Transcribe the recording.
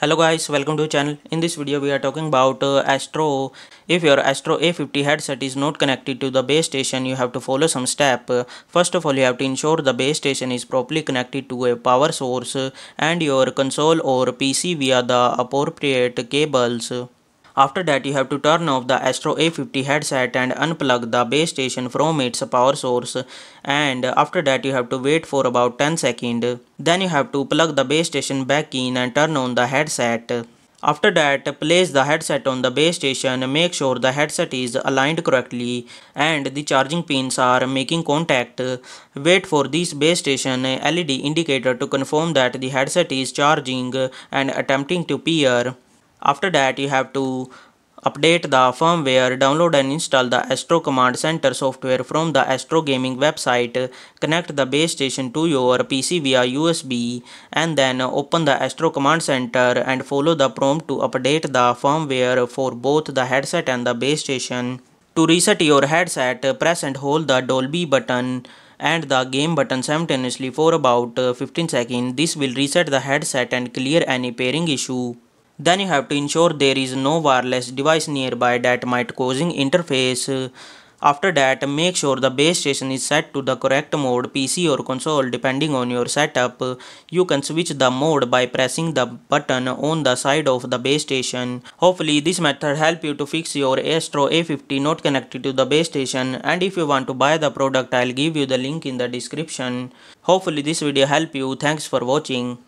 hello guys welcome to the channel. In this video we are talking about uh, astro. If your astro a50 headset is not connected to the base station you have to follow some step. First of all you have to ensure the base station is properly connected to a power source and your console or pc via the appropriate cables after that you have to turn off the Astro A50 headset and unplug the base station from its power source and after that you have to wait for about 10 seconds. Then you have to plug the base station back in and turn on the headset. After that, place the headset on the base station, make sure the headset is aligned correctly and the charging pins are making contact. Wait for this base station LED indicator to confirm that the headset is charging and attempting to pair. After that you have to update the firmware, download and install the Astro Command Center software from the Astro Gaming website, connect the base station to your PC via USB and then open the Astro Command Center and follow the prompt to update the firmware for both the headset and the base station. To reset your headset, press and hold the Dolby button and the game button simultaneously for about 15 seconds. This will reset the headset and clear any pairing issue. Then you have to ensure there is no wireless device nearby that might causing interface. After that, make sure the base station is set to the correct mode PC or console depending on your setup. You can switch the mode by pressing the button on the side of the base station. Hopefully this method help you to fix your Astro A50 not connected to the base station and if you want to buy the product I'll give you the link in the description. Hopefully this video help you. Thanks for watching.